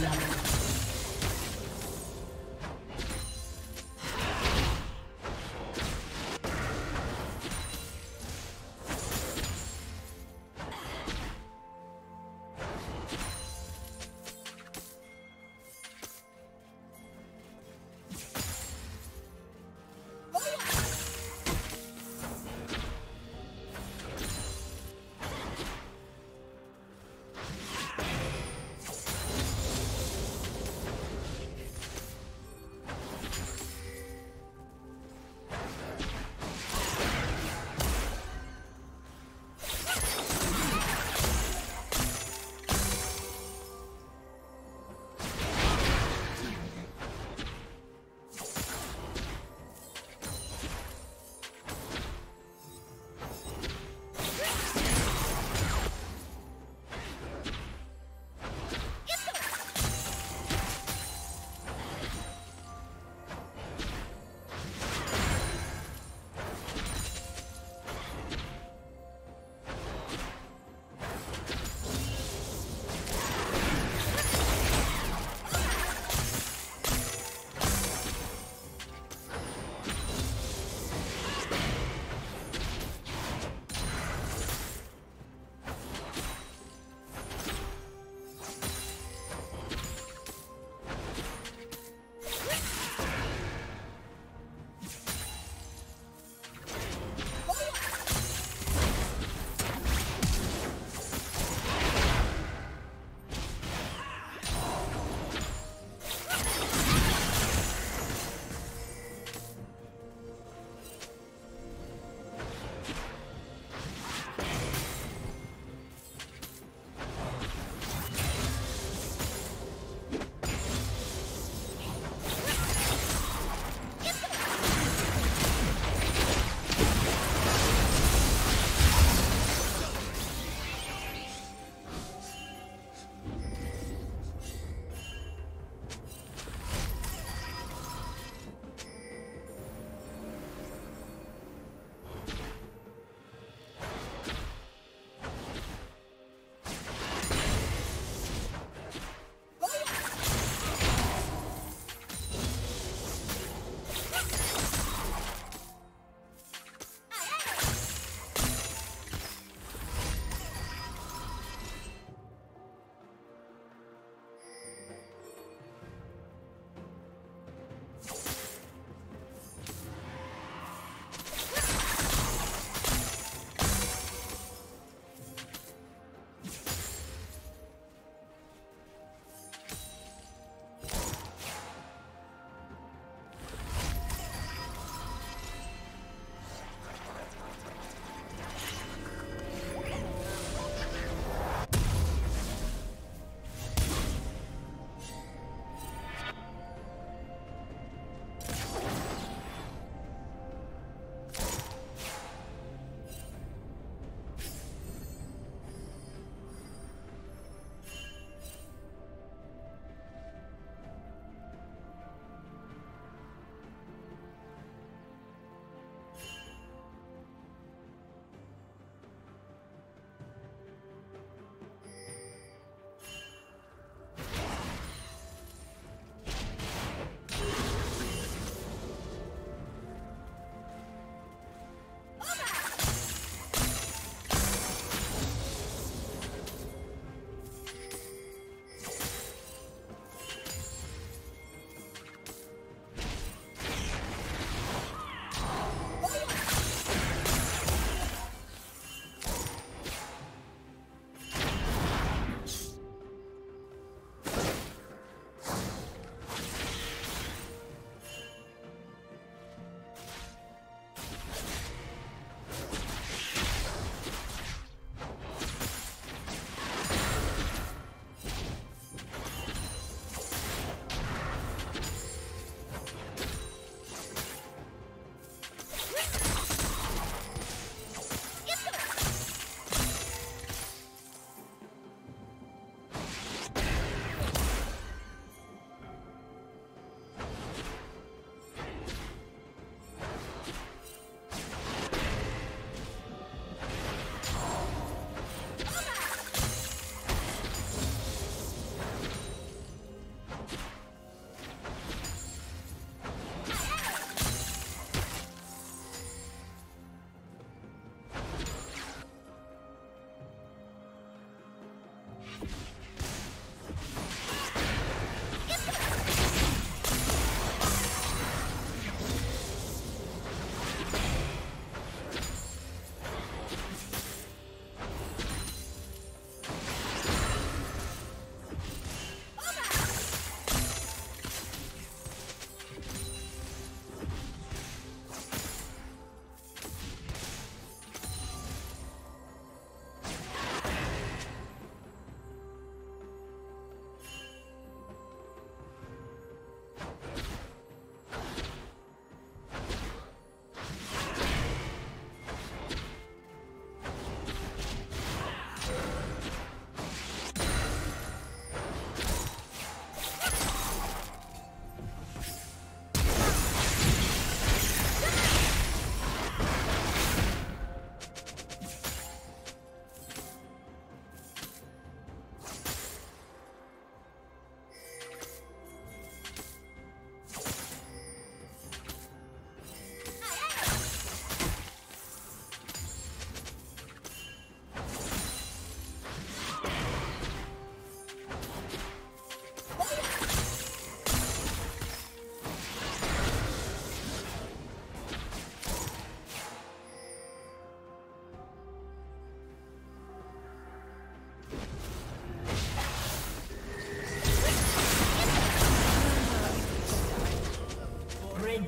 Yes!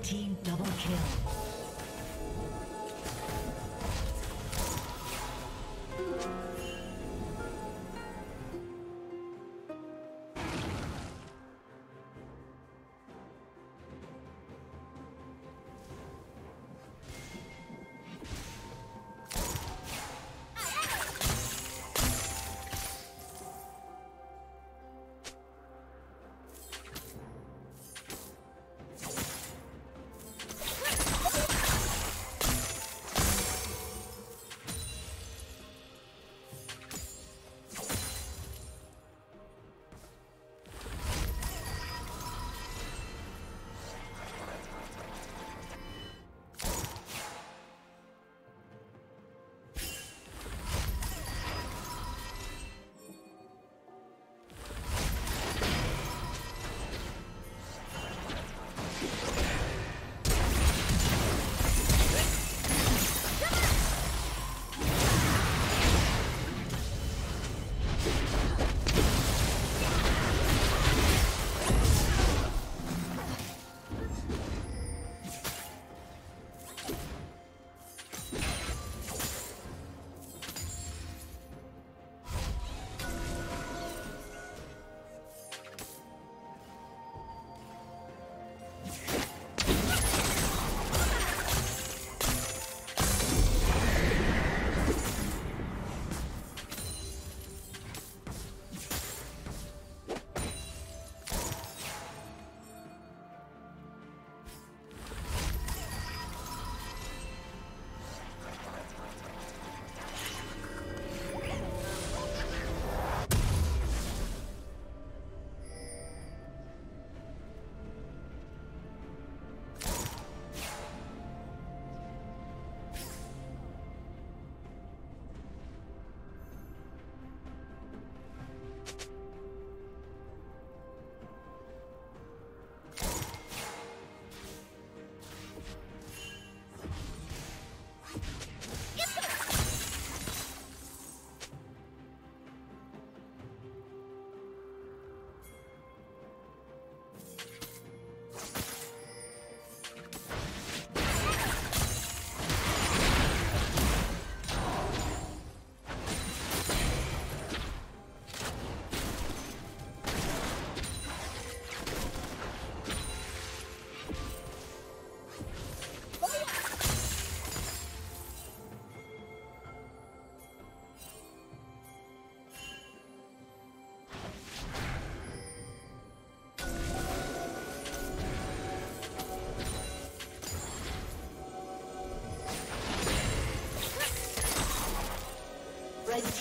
Team double kill.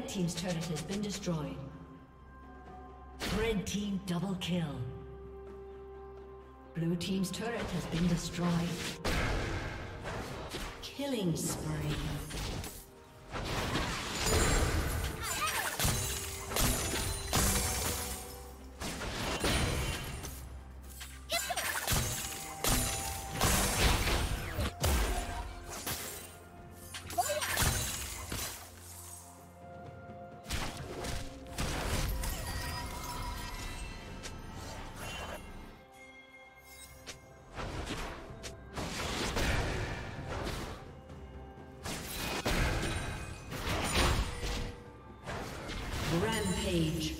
Red Team's turret has been destroyed. Red Team double kill. Blue Team's turret has been destroyed. Killing spree. Rampage.